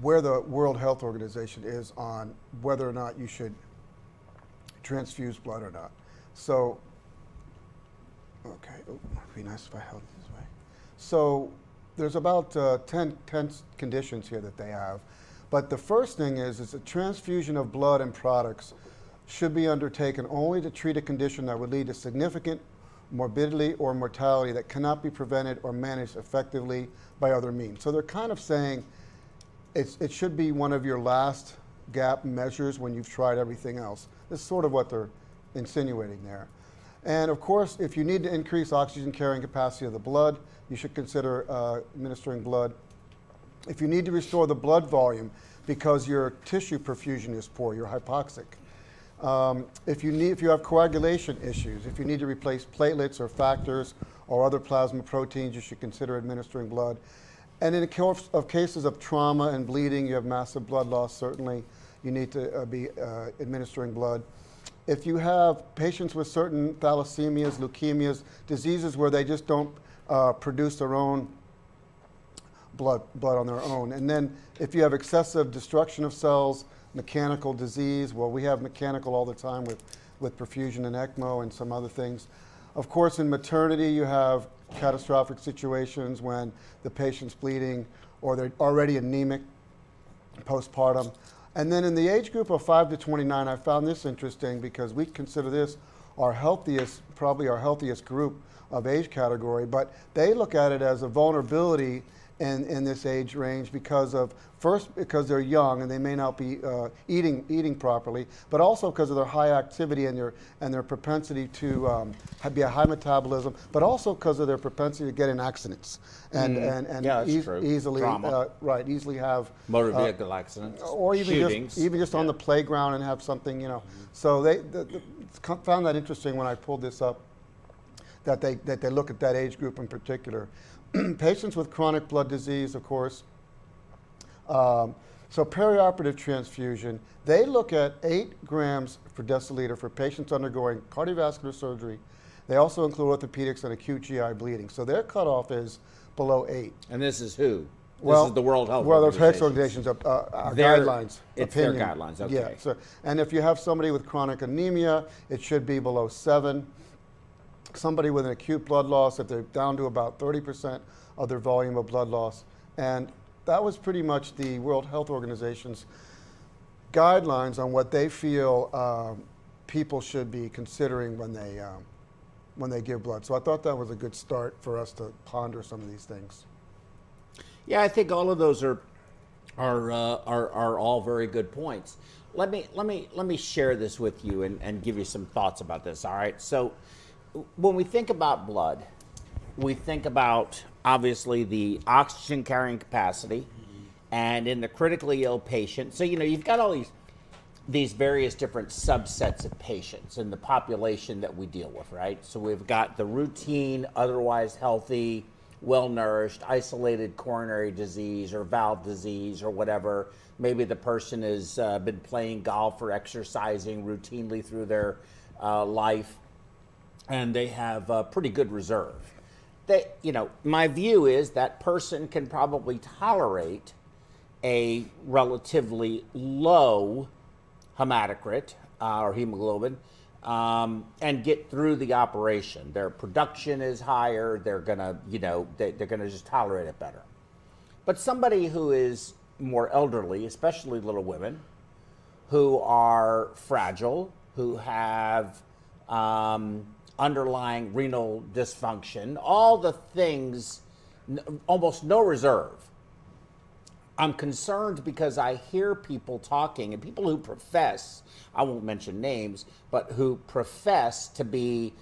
where the World Health Organization is on whether or not you should transfuse blood or not. So, okay, it'd be nice if I held this way. So, there's about uh, 10, 10 conditions here that they have. But the first thing is, is a transfusion of blood and products should be undertaken only to treat a condition that would lead to significant morbidity or mortality that cannot be prevented or managed effectively by other means. So they're kind of saying it should be one of your last gap measures when you've tried everything else. This is sort of what they're insinuating there. And of course, if you need to increase oxygen carrying capacity of the blood, you should consider uh, administering blood. If you need to restore the blood volume because your tissue perfusion is poor, you're hypoxic, um, if, you need, if you have coagulation issues, if you need to replace platelets or factors or other plasma proteins, you should consider administering blood. And in the case of cases of trauma and bleeding, you have massive blood loss, certainly you need to uh, be uh, administering blood. If you have patients with certain thalassemias, leukemias, diseases where they just don't uh, produce their own blood, blood on their own. And then if you have excessive destruction of cells, mechanical disease. Well, we have mechanical all the time with, with perfusion and ECMO and some other things. Of course, in maternity, you have catastrophic situations when the patient's bleeding or they're already anemic postpartum. And then in the age group of 5 to 29, I found this interesting because we consider this our healthiest, probably our healthiest group of age category, but they look at it as a vulnerability in, in this age range because of first because they're young and they may not be uh, eating eating properly, but also because of their high activity and their and their propensity to um, be a high metabolism, but also because of their propensity to get in accidents and mm. and, and yeah, e easily uh, right easily have motor uh, vehicle accidents or even shootings. just even just yeah. on the playground and have something you know. Mm -hmm. So they the, the, found that interesting when I pulled this up that they that they look at that age group in particular. patients with chronic blood disease, of course, um, so perioperative transfusion, they look at eight grams per deciliter for patients undergoing cardiovascular surgery. They also include orthopedics and acute GI bleeding. So their cutoff is below eight. And this is who? Well, is the World Health Well, those health organizations uh, uh, their, guidelines. It's opinion. their guidelines, okay. Yeah, so, and if you have somebody with chronic anemia, it should be below seven somebody with an acute blood loss, if they're down to about 30% of their volume of blood loss. And that was pretty much the World Health Organization's guidelines on what they feel um, people should be considering when they, um, when they give blood. So I thought that was a good start for us to ponder some of these things. Yeah, I think all of those are, are, uh, are, are all very good points. Let me, let me, let me share this with you and, and give you some thoughts about this, all right? So when we think about blood, we think about obviously the oxygen carrying capacity and in the critically ill patient. So, you know, you've got all these these various different subsets of patients in the population that we deal with, right? So we've got the routine, otherwise healthy, well nourished, isolated coronary disease or valve disease or whatever. Maybe the person has uh, been playing golf or exercising routinely through their uh, life and they have a pretty good reserve. They, you know, my view is that person can probably tolerate a relatively low hematocrit uh, or hemoglobin um, and get through the operation. Their production is higher. They're gonna, you know, they, they're gonna just tolerate it better. But somebody who is more elderly, especially little women, who are fragile, who have um, underlying renal dysfunction, all the things, almost no reserve. I'm concerned because I hear people talking and people who profess, I won't mention names, but who profess to be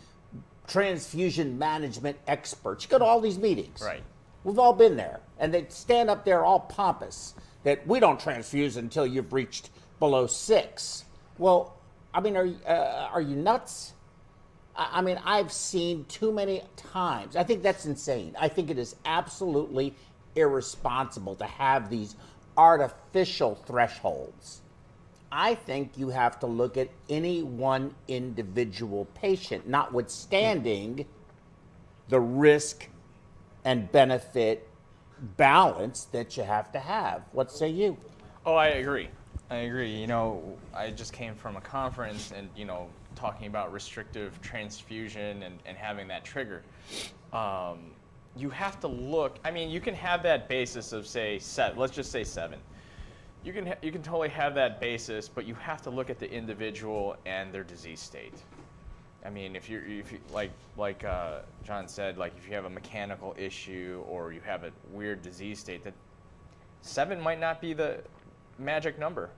transfusion management experts. You go to all these meetings. Right. We've all been there. And they stand up there all pompous that we don't transfuse until you've reached below six. Well, I mean, are, uh, are you nuts? I mean, I've seen too many times. I think that's insane. I think it is absolutely irresponsible to have these artificial thresholds. I think you have to look at any one individual patient, notwithstanding the risk and benefit balance that you have to have. What say you? Oh, I agree. I agree. You know, I just came from a conference and, you know, talking about restrictive transfusion and, and having that trigger. Um, you have to look, I mean, you can have that basis of, say, set, let's just say seven. You can, you can totally have that basis, but you have to look at the individual and their disease state. I mean, if you're, if you, like, like uh, John said, like if you have a mechanical issue or you have a weird disease state, that seven might not be the magic number,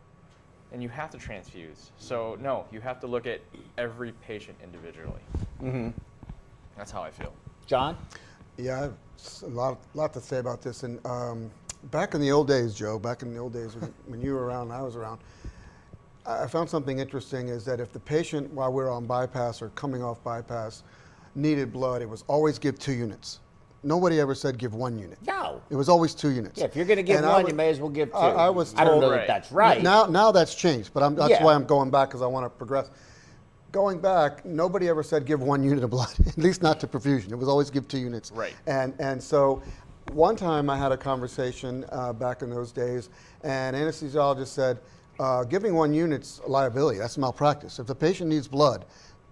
and you have to transfuse. So no, you have to look at every patient individually. Mm-hmm. That's how I feel. John? Yeah, I have s- a lot, lot to say about this. And um, back in the old days, Joe, back in the old days when, when you were around and I was around, I I found something interesting is that if the patient, while we are on bypass or coming off bypass, needed blood, it was always give two units. Nobody ever said give one unit. No. It was always two units. Yeah, if you're going to give And one, wa- you may as well give two. I- I was I don't told- know that that's right. Now, now that's changed, but I'm, that's Yeah. why I'm going back because I want to progress. Going back, nobody ever said give one unit of blood, at least not to perfusion. It was always give two units. Right. And and so, one time I had a conversation uh, back in those days, and anesthesiologist said, uh, giving one unit's liability. That's malpractice. If the patient needs blood,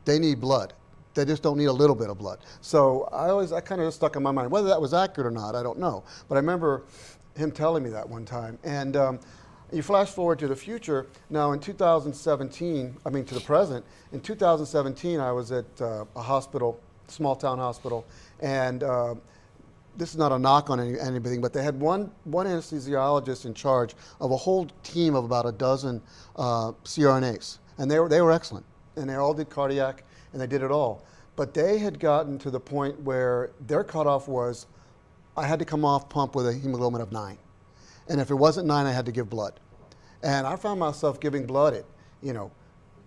they need blood. They just don't need a little bit of blood. So I always, I kind of stuck in my mind. Whether that was accurate or not, I don't know. But I remember him telling me that one time. And um, you flash forward to the future. Now, in 2017, I mean to the present, in 2017, I was at uh, a hospital, small town hospital, and uh, this is not a knock on any, anything, but they had one, one anesthesiologist in charge of a whole team of about a dozen uh, CRNAs. And they were, they were excellent. And they all did cardiac, and they did it all. But they had gotten to the point where their cutoff was I had to come off pump with a hemoglobin of nine. And if it wasn't nine, I had to give blood. And I found myself giving blood at, you know,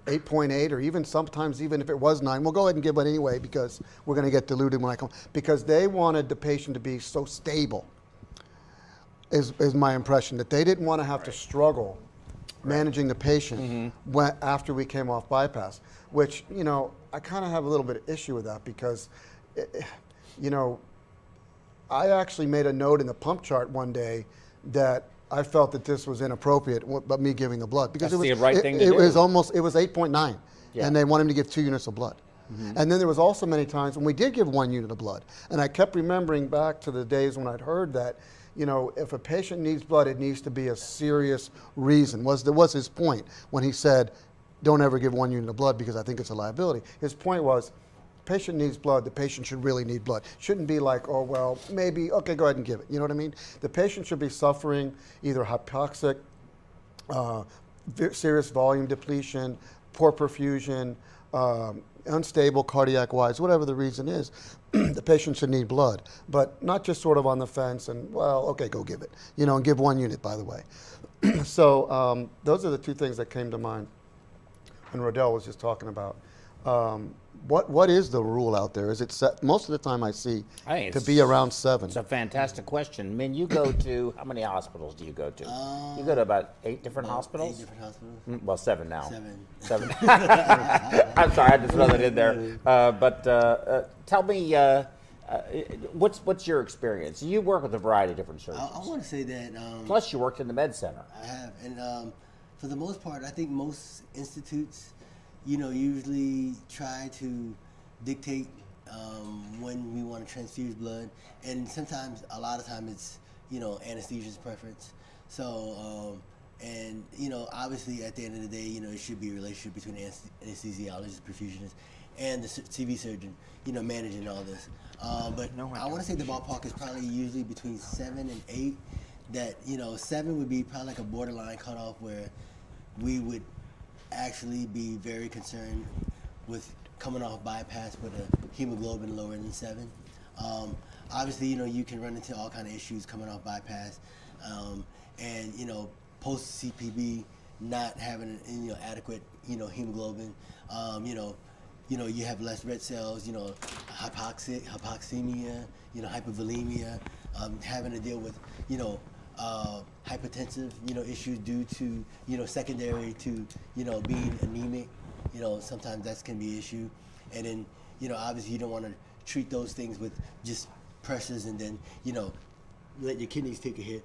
8.8 or even sometimes even if it was 9 we'll go ahead and give it anyway because we're going to get diluted when i come because they wanted the patient to be so stable is, is my impression that they didn't want to have to struggle managing the patient mm-hmm. when, after we came off bypass which you know i kind of have a little bit of issue with that because eh, eh, you know I actually made a note in the pump chart one day that I felt that this was inappropriate, but me giving the blood because That's it was the right it, thing to it was almost it was 8.9, Yeah. Mm-hmm. and they wanted him to give two units of blood. And then there was also many times when we did give one unit of blood, and I kept remembering back to the days when I'd heard that, you know, if a patient needs blood, it needs to be a serious reason. Was there was his point when he said, "Don't ever give one unit of blood because I think it's a liability." His point was patient needs blood, the patient should really need blood. Shouldn't be like, oh, well, maybe, okay, go ahead and give it. You know what I mean? The patient should be suffering either hypoxic, uh, serious volume depletion, poor perfusion, um, unstable cardiac wise, whatever the reason is, the patient should need blood. But not just sort of on the fence and, well, okay, go give it. You know, and give one unit, by the way. so um, those are the two things that came to mind when Rodell was just talking about. Um, what what is the rule out there? Is it set? Most of the time, I see I to be around seven. It's a fantastic question. I mean, you go to how many hospitals do you go to? you go to about eight different hospitals. Eight different hospitals. Mm, Well, seven now. Seven. Seven. I'm sorry, I had to throw that in there. Uh, but uh, uh, tell me, uh, uh, what's what's your experience? You work with a variety of different surgeons. I, surgeons. I want to say that um, Plus, you worked in the med center. I have, and um, for the most part, I think most institutes, you know, usually try to dictate um, when we want to transfuse blood, and sometimes, a lot of time, it's you know anesthesia's preference. So, um, and you know, obviously, at the end of the day, you know, it should be a relationship between anesth- anesthesiologist, perfusionist, and the CV surgeon, you know, managing all this. Um, but I want to say the ballpark is probably usually between seven and eight. That you know, seven would be probably like a borderline cutoff where we would actually be very concerned with coming off bypass with a hemoglobin lower than seven. Um, obviously, you know, you can run into all kind of issues coming off bypass, um, and you know, post CPB not having you know adequate you know hemoglobin. Um, you know, you know, you have less red cells. You know, hypoxic, hypoxemia. You know, hypovolemia. Um, having to deal with you know uh, hypertensive, you know, issues due to, you know, secondary to, you know, being anemic. You know, sometimes that can be an issue. And then, you know, obviously you don't want to treat those things with just pressures and then, you know, let your kidneys take a hit.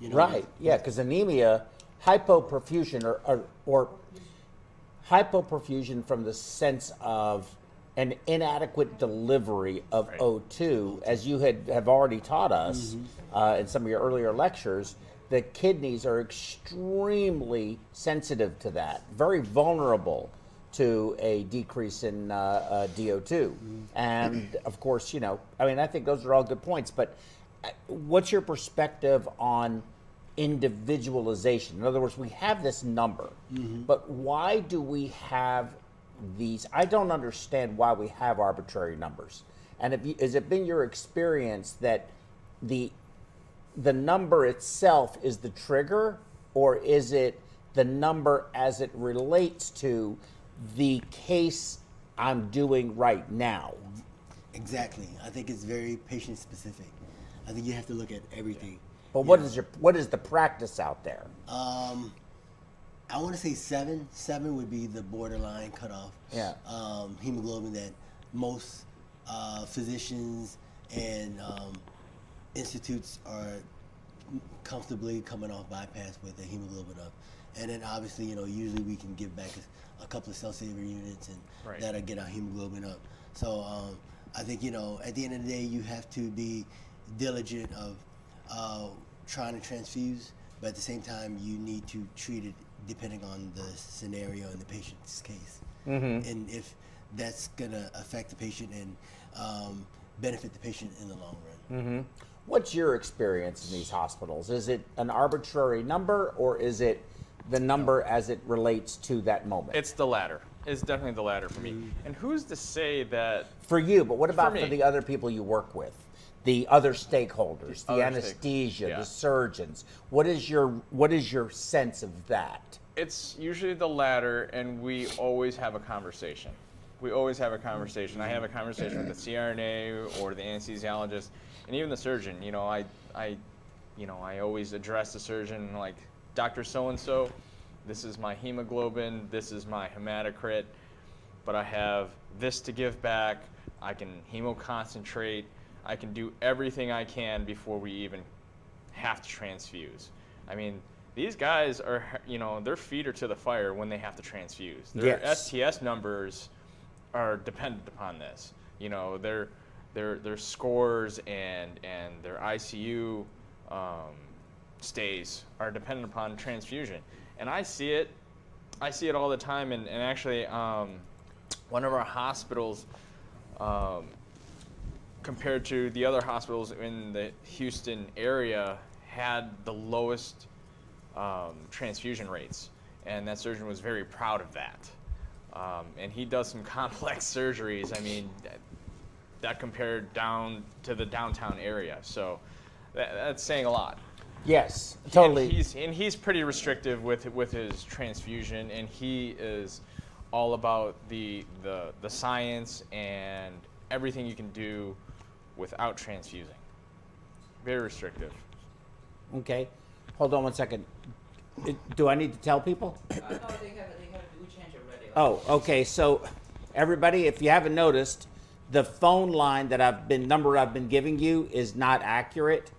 You know, Right. Yeah, because anemia, hypoperfusion, or, or, or hypoperfusion from the sense of an inadequate delivery of Right. O2, as you had have already taught us uh, in some of your earlier lectures, the kidneys are extremely sensitive to that, very vulnerable to a decrease in uh, uh, DO2. And of course, you know, I mean, I think those are all good points, but uh, what's your perspective on individualization? In other words, we have this number, but why do we have these? I don't understand why we have arbitrary numbers. And have you, has it been your experience that the the number itself is the trigger, or is it the number as it relates to the case I'm doing right now? Exactly. I think it's very patient specific. I think you have to look at everything. But what is your what is the practice out there? Um, I want to say seven. Seven would be the borderline cutoff. Yeah. Um, hemoglobin that most uh, physicians and um, institutes are comfortably coming off bypass with a hemoglobin up. And then obviously, you know, usually we can give back a, a couple of cell saver units and Right. that'll get our hemoglobin up. So um, I think, you know, at the end of the day, you have to be diligent of uh, trying to transfuse, but at the same time, you need to treat it depending on the scenario and the patient's case. And if that's going to affect the patient and um, benefit the patient in the long run. What's your experience in these hospitals? Is it an arbitrary number or is it the number as it relates to that moment? It's the latter. It's definitely the latter for me. Mm. And who's to say that for you, but what about for, me. the other people you work with? The other stakeholders, the, other stake- anesthesia, yeah. the surgeons. What is your what is your sense of that? it's usually the latter, and we always have a conversation. We always have a conversation. I have a conversation with the CRNA or the anesthesiologist, and even the surgeon. You know, I, I, you know, I always address the surgeon like, Doctor So and So, this is my hemoglobin, this is my hematocrit, but I have this to give back. I can hemoconcentrate. I can do everything I can before we even have to transfuse. I mean, these guys are, you know, their feet are to the fire when they have to transfuse. Their Yes. STS numbers are dependent upon this. You know, their their their scores and and their ICU um, stays are dependent upon transfusion. And I see it, I see it all the time. And, and actually, um, one of our hospitals, um, compared to the other hospitals in the Houston area, had the lowest um, transfusion rates, and that surgeon was very proud of that. Um, and he does some complex surgeries. I mean, that, that compared down to the downtown area. So that, that's saying a lot. Yes, And totally. he's and he's pretty restrictive with with his transfusion, and he is all about the the the science and everything you can do without transfusing. Very restrictive. Okay, hold on one second. It- Do I need to tell people? I thought they have they have a new change already. Oh, okay. So, everybody, if you haven't noticed, the phone line that I've been number I've been giving you is not accurate.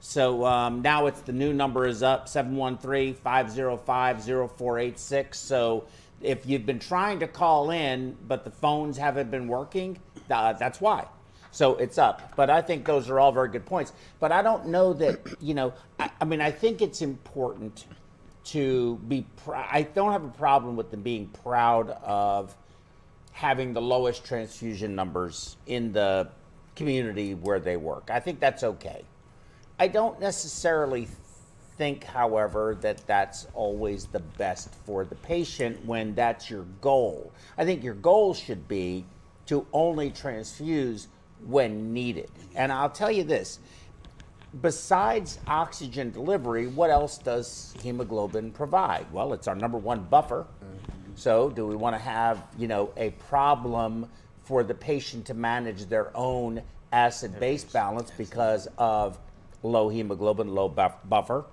So um, now it's the new number is up 713-505-0486. So if you've been trying to call in but the phones haven't been working, uh, that's why. So it's up. But I think those are all very good points. But I don't know that, you know, I, I mean, I think it's important to be, pr- I don't have a problem with them being proud of having the lowest transfusion numbers in the community where they work. I think that's okay. I don't necessarily think, however, that that's always the best for the patient when that's your goal. I think your goal should be to only transfuse when needed. And I'll tell you this besides oxygen delivery, what else does hemoglobin provide? Well, it's our number one buffer. So, do we want to have, you know, a problem for the patient to manage their own acid base balance because of low hemoglobin, low buff- buffer?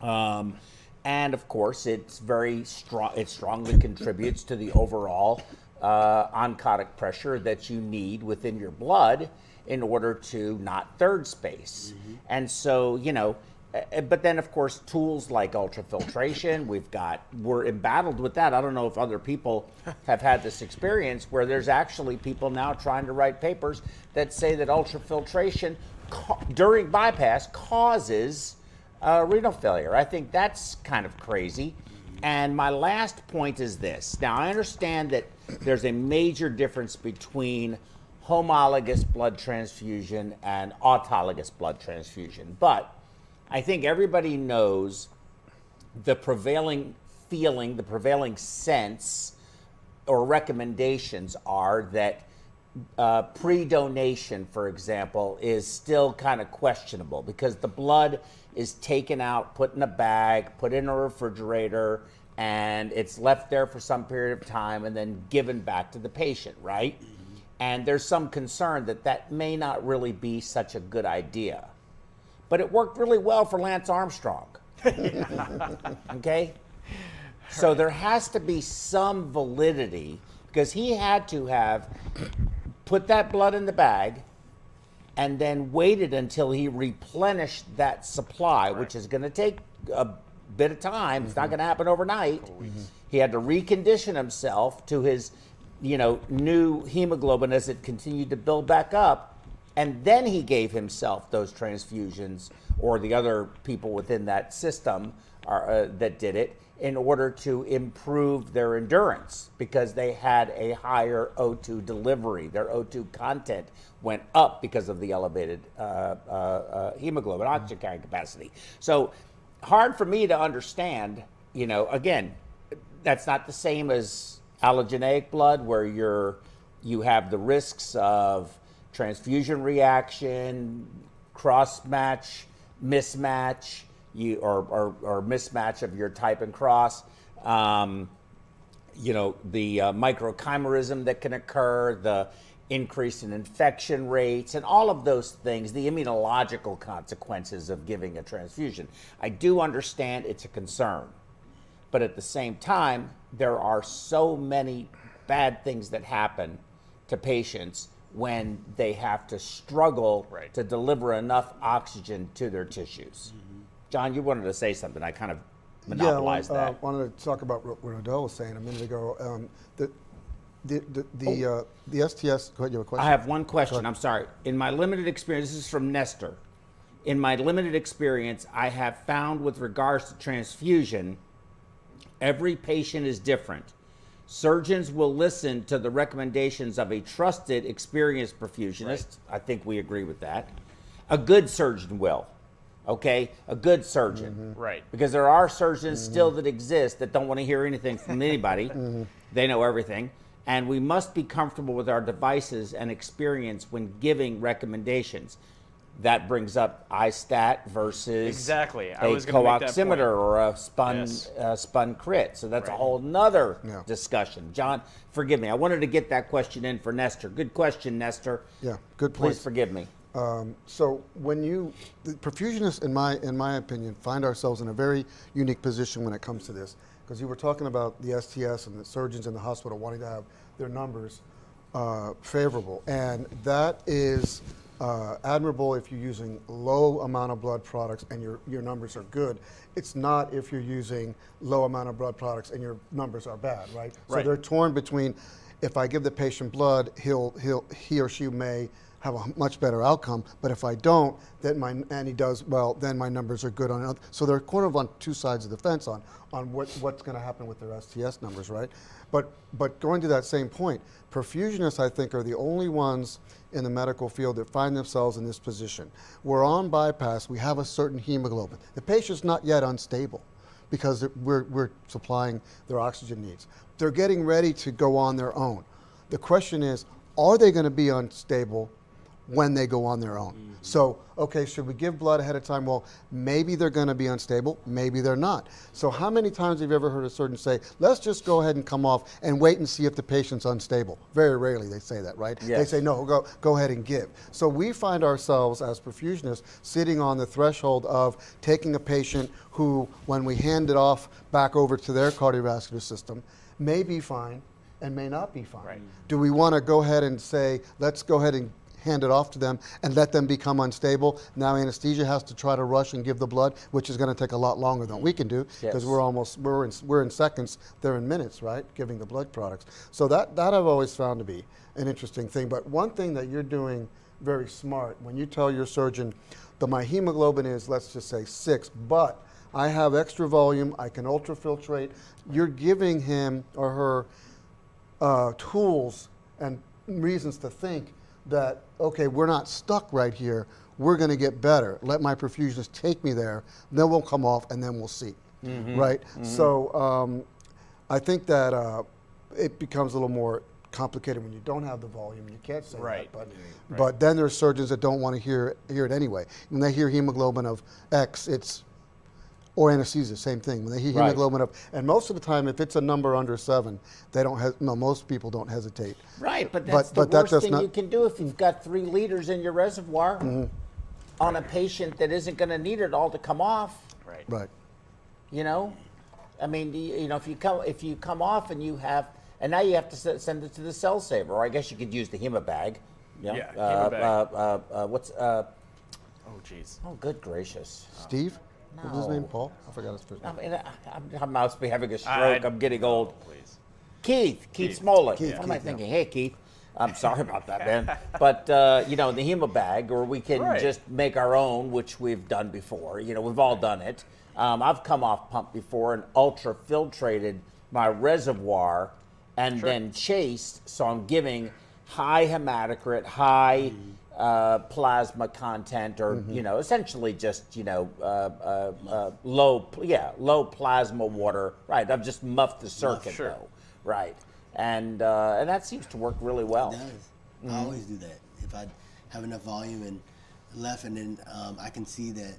Um, and of course, it's very strong. It strongly contributes to the overall uh, oncotic pressure that you need within your blood in order to not third space. And so, you know, uh, but then of course tools like ultrafiltration, we've got we're embattled with that. I don't know if other people have had this experience where there's actually people now trying to write papers that say that ultrafiltration ca- during bypass causes uh, renal failure. I think that's kind of crazy. And my last point is this. Now, I understand that there's a major difference between homologous blood transfusion and autologous blood transfusion. But I think everybody knows the prevailing feeling, the prevailing sense or recommendations are that uh, pre-donation, for example, is still kind of questionable because the blood is taken out, put in a bag, put in a refrigerator, and it's left there for some period of time and then given back to the patient, right? Mm-hmm. And there's some concern that that may not really be such a good idea. But it worked really well for Lance Armstrong. okay? So there has to be some validity because he had to have put that blood in the bag and then waited until he replenished that supply, which is going to take a bit of time. It's not going to happen overnight. He had to recondition himself to his, you know, new hemoglobin as it continued to build back up, and then he gave himself those transfusions or the other people within that system are, uh, that did it in order to improve their endurance because they had a higher O2 delivery. Their O2 content went up because of the elevated uh, uh, uh, hemoglobin oxygen carrying capacity. So hard for me to understand. You know, again, that's not the same as allogeneic blood where you're you have the risks of transfusion reaction, cross match, mismatch, you or, or, or mismatch of your type and cross. Um, you know the uh, microchimerism that can occur, the increase in infection rates, and all of those things, the immunological consequences of giving a transfusion. I do understand it's a concern, but at the same time, there are so many bad things that happen to patients when they have to struggle Right. to deliver enough oxygen to their tissues. John, you wanted to say something. I kind of monopolized yeah, I that. wanted to talk about what Rodell was saying a minute ago. Um, the the the the, Oh. uh, the STS. Go ahead. You have a question. I have one question. I'm sorry. In my limited experience, this is from Nestor. In my limited experience, I have found with regards to transfusion, every patient is different. Surgeons will listen to the recommendations of a trusted, experienced perfusionist. I think we agree with that. A good surgeon will. Okay? A good surgeon. Mm-hmm. Right. Because there are surgeons mm-hmm. still that exist that don't want to hear anything from anybody. Mm-hmm. They know everything. And we must be comfortable with our devices and experience when giving recommendations. That brings up iStat versus Exactly. I a was gonna make that point. co-oximeter or a spun Yes. uh, spun crit. So that's a whole nother Yeah. discussion. John, forgive me. I wanted to get that question in for Nestor. Good question, Nestor. Yeah, good point. Please forgive me. Um, so when you, the perfusionists, in my in my opinion, find ourselves in a very unique position when it comes to this, because you were talking about the STS and the surgeons in the hospital wanting to have their numbers uh, favorable, and that is uh, admirable if you're using low amount of blood products and your your numbers are good. It's not if you're using low amount of blood products and your numbers are bad, right? right. So they're torn between if I give the patient blood, he'll he'll he or she may have a much better outcome. But if I don't, then my and does well, then my numbers are good on it. So they're kind of on two sides of the fence on on what, what's going to happen with their STS numbers, right? But but going to that same point, perfusionists I think are the only ones in the medical field that find themselves in this position. We're on bypass. We have a certain hemoglobin. The patient's not yet unstable because we're, we're supplying their oxygen needs. They're getting ready to go on their own. The question is, are they going to be unstable when they go on their own? Mm-hmm. So, okay, should we give blood ahead of time? Well, maybe they're going to be unstable, maybe they're not. So, how many times have you ever heard a surgeon say, let's just go ahead and come off and wait and see if the patient's unstable? Very rarely they say that, right? They say, no, go, go ahead and give. So, we find ourselves as perfusionists sitting on the threshold of taking a patient who, when we hand it off back over to their cardiovascular system, may be fine, and may not be fine. Right. Do we want to go ahead and say, let's go ahead and hand it off to them and let them become unstable? Now anesthesia has to try to rush and give the blood, which is going to take a lot longer than we can do because Yes. we're almost we're in, we're in seconds, they're in minutes, right? Giving the blood products. So that that I've always found to be an interesting thing. But one thing that you're doing very smart when you tell your surgeon the my hemoglobin is let's just say six, but I have extra volume, I can ultrafiltrate. You're giving him or her uh, tools and reasons to think that okay, we're not stuck right here. We're going to get better. Let my perfusionist take me there. Then we'll come off, and then we'll see. Right. So um, I think that uh, it becomes a little more complicated when you don't have the volume. You can't say Right. that, but but then there are surgeons that don't want to hear hear it anyway. When they hear hemoglobin of X, it's or anesthesia, same thing. When they hear Right. hemoglobin of, and most of the time, if it's a number under seven, they don't. Hes- no, most people don't hesitate. Right, but But- that's but the that worst does thing not- Mm-hmm. you can do if you've got three liters in your reservoir on a patient that isn't going to need it all to come off. Right. Right. You know, I mean, you, you know, if you come if you come off and you have, and now you have to send it to the cell saver, or I guess you could use the hemobag. You know? Yeah, uh, hemobag. Uh, uh, uh, what's? Uh, Oh, jeez. oh, good gracious! Steve, what's his name? Paul. I forgot his first I name. mean, I, I'm, I must be having a stroke. I- I'm getting old. Please. Keith, Keith, Keith. Samolyk. Keith, what am I Keith, yeah. thinking? Hey, Keith. I'm sorry about that, man. But uh, you know, the hemobag, or we can Right. just make our own, which we've done before. You know, we've all done it. Um, I've come off pump before and ultra filtrated my reservoir, and then chased. So I'm giving high hematocrit, high uh, plasma content, or you know, essentially just you know, uh, uh, uh, low, yeah, low plasma water. Right. I've just muffed the circuit Sure. though. Right. And uh, and that seems to work really well. It does. I always do that. If I have enough volume and left, and then um, I can see that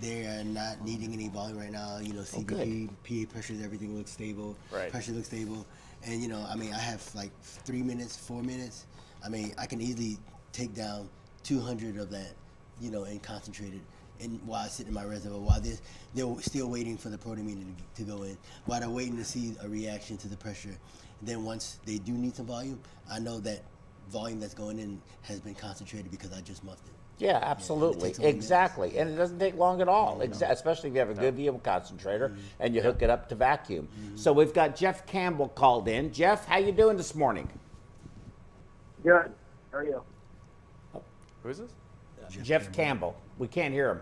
they are not needing any volume right now. You know, Oh, PA pressures, everything looks stable. Right. Pressure looks stable, and you know, I mean, I have like three minutes, four minutes. I mean, I can easily take down 200 of that, you know, and concentrated. And while I sit in my reservoir, while they're, they're still waiting for the protein to, to go in, while they're waiting to see a reaction to the pressure. then once they do need some volume, I know that volume that's going in has been concentrated because I just muffed it. Yeah, absolutely, takes only minutes. exactly, and it doesn't take long at all. Exa- especially if you have a good VM concentrator Mm-hmm. and you hook it up to vacuum. So we've got Jeff Campbell called in. Jeff, how you doing this morning? Good. How are you? Who is this? Jeff Campbell. We can't hear him.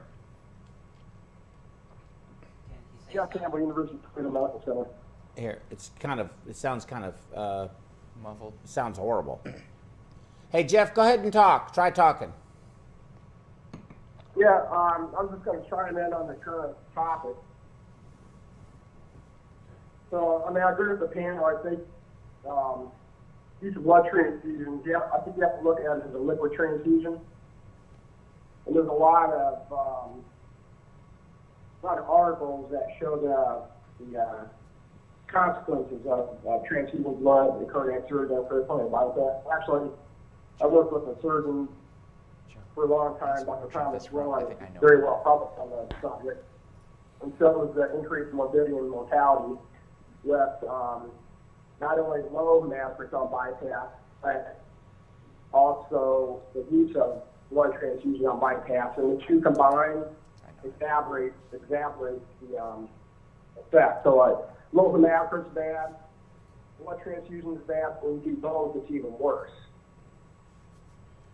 Can Jeff Campbell, University of Toledo Medical Center. Here, it's kind of. It sounds kind of. Uh, Muffled. sounds horrible. Hey Jeff, go ahead and talk. Try talking. Yeah, um, I'm just going to chime in on the current topic. So, I mean, I agree with the panel. I think um, these blood transfusions, I think you have to look at it as a liquid transfusion. And there's a lot of um, a lot of articles that show the, the uh, consequences of, of transfusing blood, the cardiac surgeon, for plenty about that. Actually, I worked with a surgeon for a long time, Dr. Thomas know. very well published on the subject. And so is the increased morbidity and mortality with um, not only low hematocrit on bypass, but also the use of blood transfusion on bypass. And the two combined exaggerate the um, effect. So uh, low hematocrit's bad, blood transfusion is bad, when you do both, it's even worse.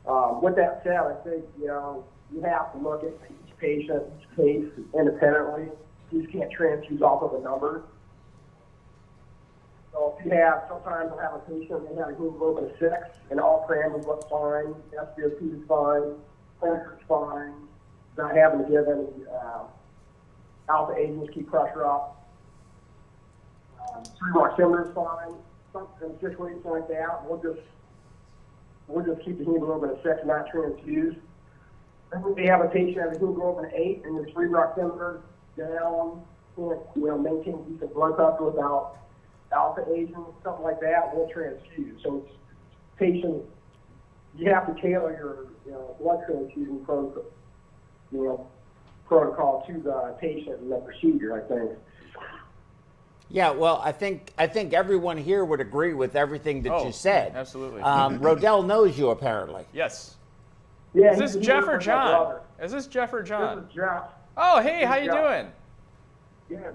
Um, with that said, I think, you know, you have to look at each patient, each case independently. You just can't transfuse off of a number. So if you have, sometimes I have a patient, they have a hemoglobin of six, and all parameters look fine, SBSP is fine, pressure is fine, not having to give any, uh, alpha agents, keep pressure up. Um, cerebral oximeter is fine. Some, in situations like that, we'll just we'll just keep the hemoglobin at six, not transfuse. If we have a patient has a hemoglobin eight and the cerebral oximeter down, you know maintain decent blood pressure without alpha agents, something like that, we'll transfuse. So it's patient, you have to tailor your you know blood transfusion protocol, you know, protocol to the patient and the procedure. I think. Yeah, well, I think I think everyone here would agree with everything that Oh, you said. absolutely. Um, Rodell knows you apparently. Yes. Yeah, Is this he's- Jeff or John? brother. Is this Jeff or This John? is Jeff. Oh, hey, how you Jeff. doing? Yeah.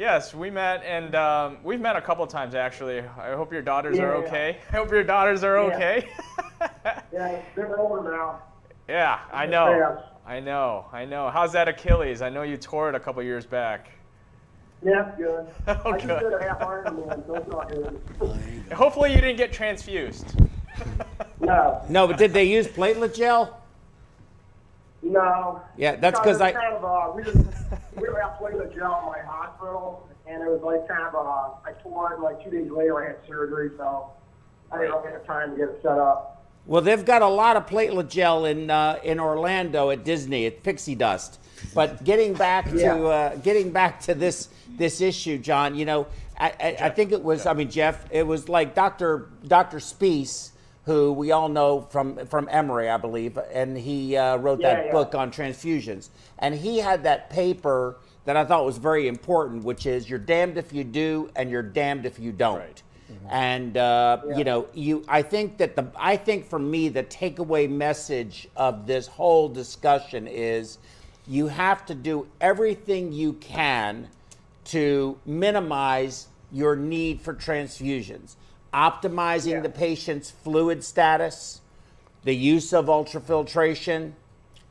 Yes, we met, and um, we've met a couple times actually. I hope your daughters are Yeah. okay. I hope your daughters are Yeah. okay. Yeah, they're older now. yeah, I know. I know. I know. How's that Achilles? I know you tore it a couple years back. Yeah, good. Oh, I just good. did a half Ironman, so it's not good. Oh, there you go. Hopefully, you didn't get transfused. No, No, but did they use platelet gel? no. Yeah, that's because I- it's Kind of, uh, we, were at platelet gel in my hospital, and it was like kind of, uh, I tore it, and like two days later I had surgery, so I didn't really have time to get it set up. Well, they've got a lot of platelet gel in uh, in Orlando at Disney at Pixie Dust. But getting back Yeah. to uh, getting back to this this issue, John, you know, I, I, I think it was. I mean, Jeff, it was like Doctor Doctor Spiess, who we all know from from Emory, I believe, and he uh, wrote Yeah, that yeah. book on transfusions, and he had that paper that I thought was very important, which is you're damned if you do and you're damned if you don't. Right. And uh, Yeah. you know, you I think that the I think for me the takeaway message of this whole discussion is you have to do everything you can to minimize your need for transfusions, optimizing Yeah. the patient's fluid status, the use of ultrafiltration,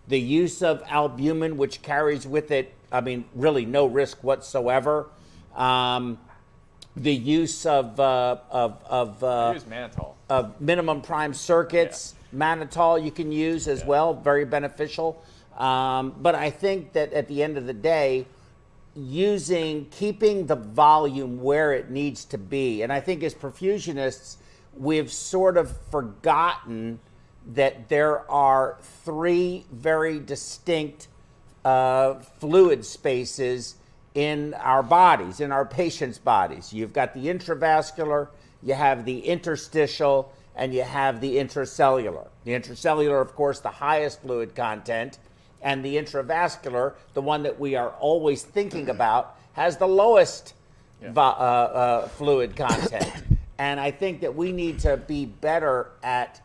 the use of albumin, which carries with it, I mean, really no risk whatsoever. Um, the use of uh, of of, uh, Use mannitol. of minimum prime circuits, mannitol you can use as well, very beneficial. Um, but I think that at the end of the day, using keeping the volume where it needs to be, and I think as perfusionists, we've sort of forgotten that there are three very distinct uh, fluid spaces in our bodies, in our patients' bodies. You've got the intravascular, you have the interstitial, and you have the intracellular. The intracellular, of course, the highest fluid content, and the intravascular, the one that we are always thinking about, has the lowest vo- uh, uh, fluid content. and I think that we need to be better at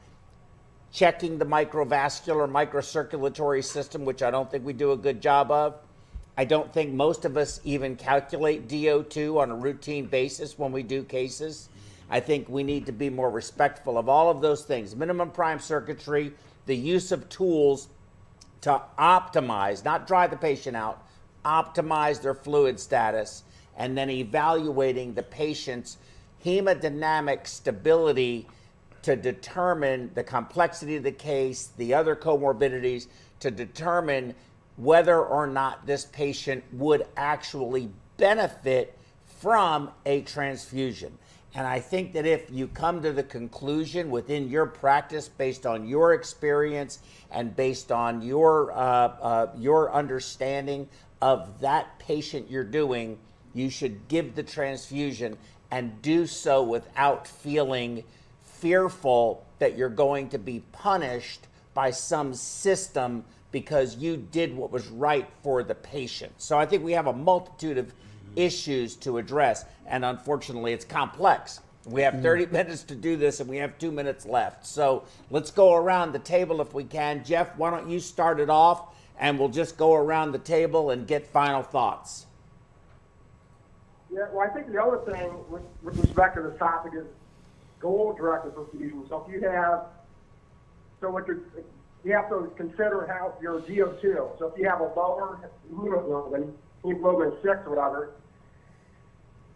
checking the microvascular, microcirculatory system, which I don't think we do a good job of. I don't think most of us even calculate DO2 on a routine basis when we do cases. I think we need to be more respectful of all of those things minimum prime circuitry, the use of tools to optimize, not drive the patient out, optimize their fluid status, and then evaluating the patient's hemodynamic stability to determine the complexity of the case, the other comorbidities, to determine whether or not this patient would actually benefit from a transfusion. And I think that if you come to the conclusion within your practice, based on your experience and based on your uh, uh, your understanding of that patient you're doing, you should give the transfusion and do so without feeling fearful that you're going to be punished by some system because you did what was right for the patient. So I think we have a multitude of issues to address, and unfortunately, it's complex. We have mm. 30 minutes to do this, and we have two minutes left. So let's go around the table if we can. Jeff, why don't you start it off, and we'll just go around the table and get final thoughts. Yeah, well, I think the other thing with, with respect to this topic is goal directed perfusion. So if you have, so what you're, you have to consider how your DO2. So if you have a lower hemoglobin, hemoglobin six or whatever,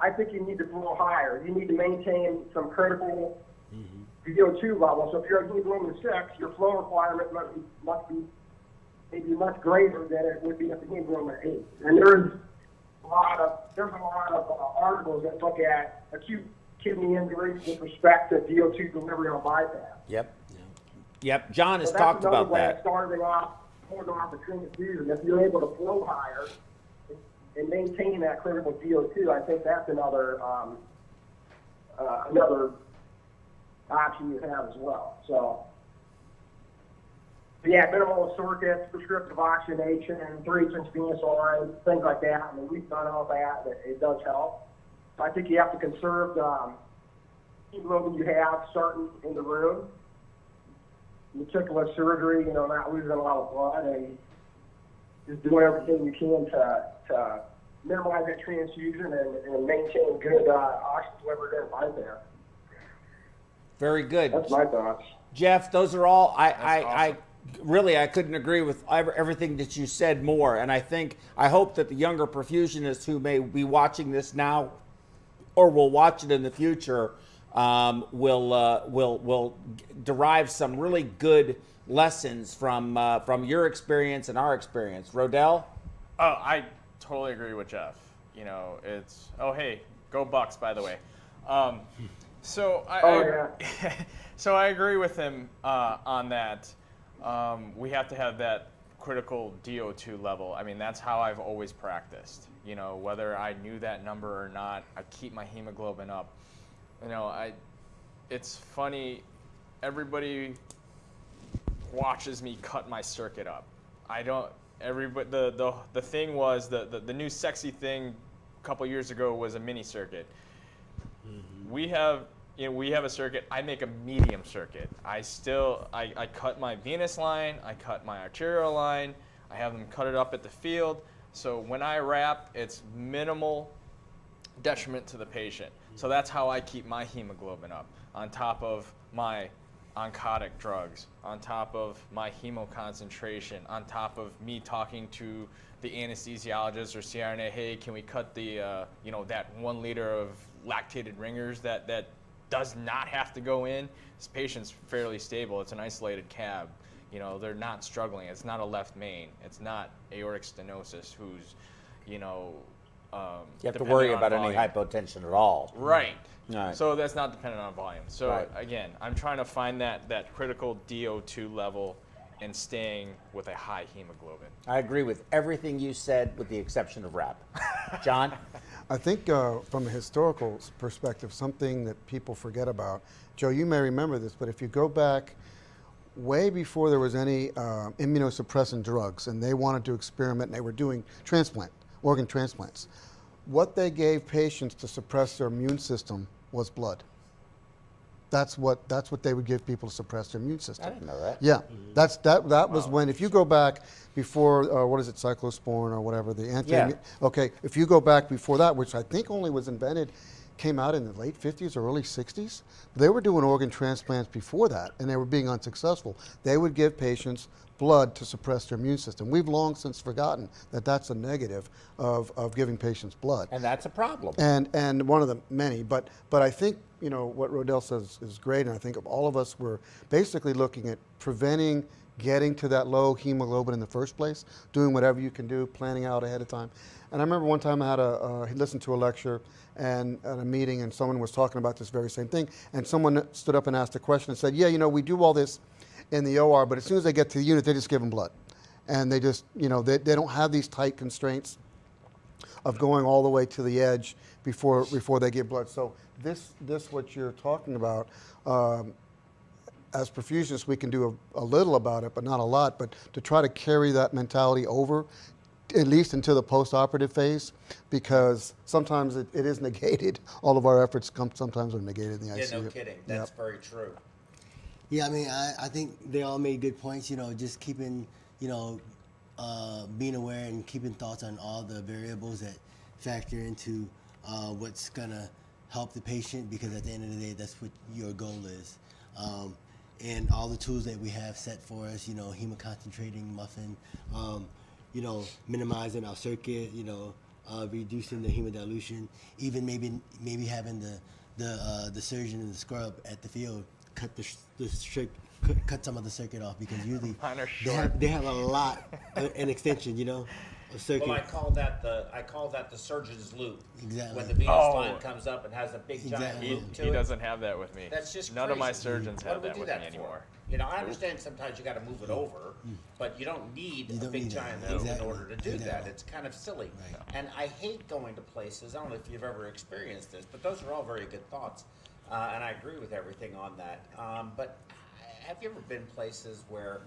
I think you need to flow higher. You need to maintain some critical DO2 level. So if you're at hemoglobin six, your flow requirement must be, must be maybe much greater than it would be if the hemoglobin eight. And there's a lot of there's a lot of uh, articles that look at acute kidney injuries with respect to DO2 delivery on bypass. Yep. Yep. John has So that's talked another about way that. of starting off, holding off the transfusion. If you're able to flow higher and maintain that critical DO2, I think that's another um, uh, another option you have as well. So Yeah, minimal circuits, prescriptive oxygenation, three inch venous line, things like that. I mean, we've done all that. It, it does help. I think you have to conserve the um, hemoglobin you have starting in the room. Meticulous surgery, you know, not losing a lot of blood and just doing everything you can to, to minimize that transfusion and, and maintain good uh, oxygen delivery and life there. Very good. That's my thoughts. Jeff, those are all. I, I, awesome. I really, I couldn't agree with ev- everything that you said more. And I think, I hope that the younger perfusionists who may be watching this now, or will watch it in the future, um, will uh, will will derive some really good lessons from uh, from your experience and our experience. Rodell, Oh, I totally agree with Jeff. You know, it's oh hey, go Bucks by the way. Um, so I, Oh, I so I agree with him uh, on that. Um, we have to have that critical DO2 level. I mean, that's how I've always practiced. You know, whether I knew that number or not, I keep my hemoglobin up. You know, I. It's funny. Everybody watches me cut my circuit up. I don't. Everybody. The the the thing was the the, the new sexy thing a couple years ago was a mini circuit. Mm-hmm. We have. You know, we have a circuit. I make a medium circuit. I still, I, I cut my venous line. I cut my arterial line. I have them cut it up at the field. So when I RAPP, it's minimal detriment to the patient. So mm-hmm. that's how I keep my hemoglobin up, on top of my oncotic drugs, on top of my hemo concentration, on top of me talking to the anesthesiologist or CRNA, hey, can we cut the, uh, you know, that one liter of lactated ringers that, that does not have to go in? This patient's fairly stable. It's an isolated cab. You know, they're not struggling. It's not a left main. It's not aortic stenosis who's, you know, um, you have to worry about any hypotension at all. Right. Right. So that's not dependent on volume. So Right. again, I'm trying to find that, that critical DO2 level and staying with a high hemoglobin. I agree with everything you said, with the exception of RAPP. John, I think uh, from a historical perspective, something that people forget about, Joe, you may remember this, but if you go back way before there was any uh, immunosuppressant drugs and they wanted to experiment and they were doing transplant, organ transplants, what they gave patients to suppress their immune system was blood. That's what, that's what they would give people to suppress their immune system. I didn't know that. Yeah, that's that. That was when. If you go back before, uh, what is it, cyclosporin or whatever the anti. Yeah. Okay, if you go back before that, which I think only was invented, came out in the late 50s or early 60s. They were doing organ transplants before that, and they were being unsuccessful. They would give patients blood to suppress their immune system. We've long since forgotten that that's a negative of, of giving patients blood and that's a problem. and and one of the many. But but I think you know what Rodell says is great, and I think of all of us were basically looking at preventing getting to that low hemoglobin in the first place, doing whatever you can do, planning out ahead of time. And I remember one time I had a uh, listened to a lecture and at a meeting, and someone was talking about this very same thing, and someone stood up and asked a question and said, "Yeah, you know, we do all this." In the OR, but as soon as they get to the unit, they just give them blood, and they just, you know, they, they don't have these tight constraints of going all the way to the edge before before they give blood. So this this what you're talking about. Um, as perfusionists, we can do a, a little about it, but not a lot. But to try to carry that mentality over, at least into the post-operative phase, because sometimes it, it is negated. All of our efforts come sometimes are negated in the ICU. Yeah, no kidding. That's yep. very true. Yeah, I mean, I, I think they all made good points. You know, just keeping, you know, uh, being aware and keeping thoughts on all the variables that factor into uh, what's gonna help the patient. Because at the end of the day, that's what your goal is. Um, and all the tools that we have set for us, you know, hemoconcentrating muffin, um, you know, minimizing our circuit, you know, uh, reducing the hemodilution, even maybe maybe having the the uh, the surgeon and the scrub at the field cut the the strict cut, cut some of the circuit off because usually they have they have a lot uh, an extension, you know, of circuit. Well, I call that the I call that the surgeon's loop. Exactly. When the venous Oh. line comes up and has a big giant Exactly. He, loop to he it. doesn't have that with me. That's just None of my crazy. surgeons What have do we that do with that me for? anymore. You know, I understand sometimes you got to move it over, but you don't need You a don't big need that. giant No. loop in Exactly. order to do that. Exactly. It's kind of silly. Right. And I hate going to places. I don't know if you've ever experienced this, but those are all very good thoughts, uh, and I agree with everything on that. Um, but have you ever been places where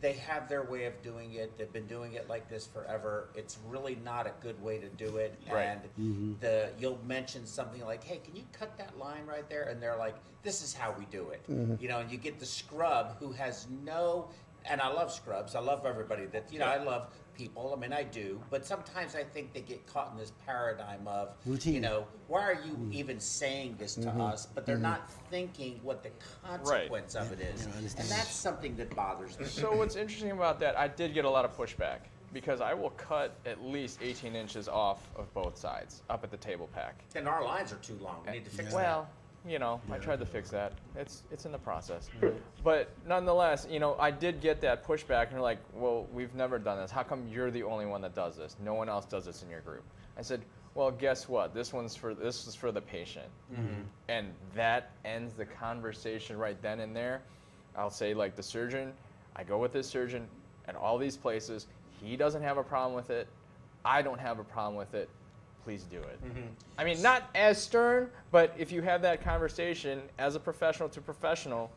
they have their way of doing it. They've been doing it like this forever. It's really not a good way to do it. Right. And mm-hmm. the you'll mention something like, "Hey, can you cut that line right there?" And they're like, "This is how we do it." Mm-hmm. You know, and you get the scrub who has no. And I love scrubs. I love everybody that you know. I love people. I mean, I do. But sometimes I think they get caught in this paradigm of you know, why are you even saying this to us? But they're not thinking what the consequence of it is, don't and that's something that bothers me. So what's interesting about that, I did get a lot of pushback because I will cut at least 18 inches off of both sides up at the table pack. And our lines are too long. We need to fix that. Well, you know, I tried to fix that. It's it's in the process. But nonetheless, you know, I did get that pushback, and they're like, "Well, we've never done this. How come you're the only one that does this? No one else does this in your group." I said, "Well, guess what? This one's for this is for the patient." Mm-hmm. And that ends the conversation right then and there. I'll say like the surgeon, I go with this surgeon at all these places. He doesn't have a problem with it. I don't have a problem with it. Please do it. Mm-hmm. I mean, not as stern, but if you have that conversation as a professional to professional,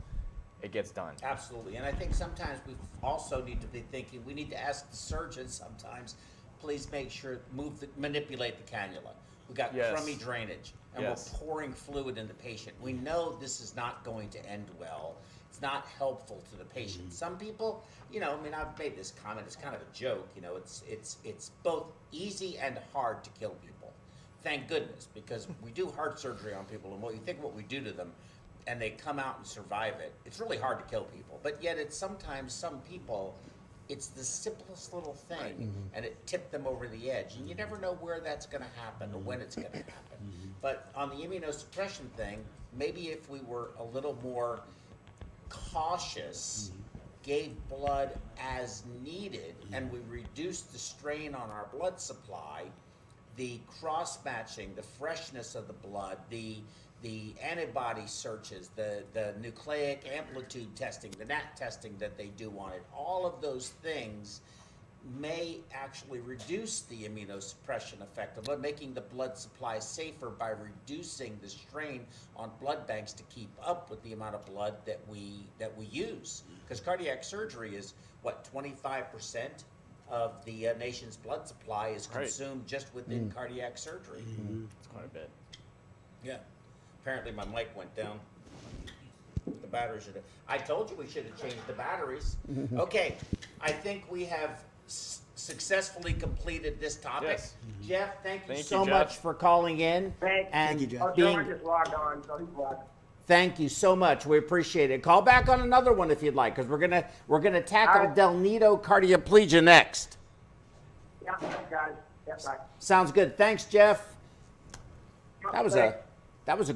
it gets done. Absolutely. And I think sometimes we also need to be thinking, we need to ask the surgeon sometimes, please make sure, move, the, manipulate the cannula. We got Yes. crummy drainage and Yes. we're pouring fluid in the patient. We know this is not going to end well. It's not helpful to the patient. Mm-hmm. Some people, you know, I mean, I've made this comment. It's kind of a joke. You know, it's it's it's both easy and hard to kill people. Thank goodness, because we do heart surgery on people, and what you think what we do to them, and they come out and survive it. It's really hard to kill people, but yet it's sometimes some people. It's the simplest little thing, mm-hmm. and it tipped them over the edge. And you never know where that's going to happen or when it's going to mm-hmm. happen. Mm-hmm. But on the immunosuppression thing, maybe if we were a little more cautious, gave blood as needed, and we reduced the strain on our blood supply, the cross matching, the freshness of the blood, the the antibody searches, the, the nucleic amplitude testing, the NAT testing that they do on it, all of those things may actually reduce the immunosuppression effect of blood, making the blood supply safer by reducing the strain on blood banks to keep up with the amount of blood that we that we use. Because cardiac surgery is what 25 percent of the uh, nation's blood supply is Right. consumed just within mm. cardiac surgery. Mm-hmm. Mm, it's quite a bit. Yeah. Apparently my mic went down. The batteries are. I told you we should have changed the batteries. Okay, I think we have s- successfully completed this topic. Yes. Mm-hmm. Jeff, thank you Thank you, so Jeff. much for calling in Thank- and Thank you, Jeff. Oh, being. John just logged on, so he's logged. Thank you so much. We appreciate it. Call back on another one if you'd like, because we're gonna we're gonna tackle right. Del Nido cardioplegia next. Yeah, guys. Yeah, bye. Sounds good. Thanks, Jeff. That was a that was a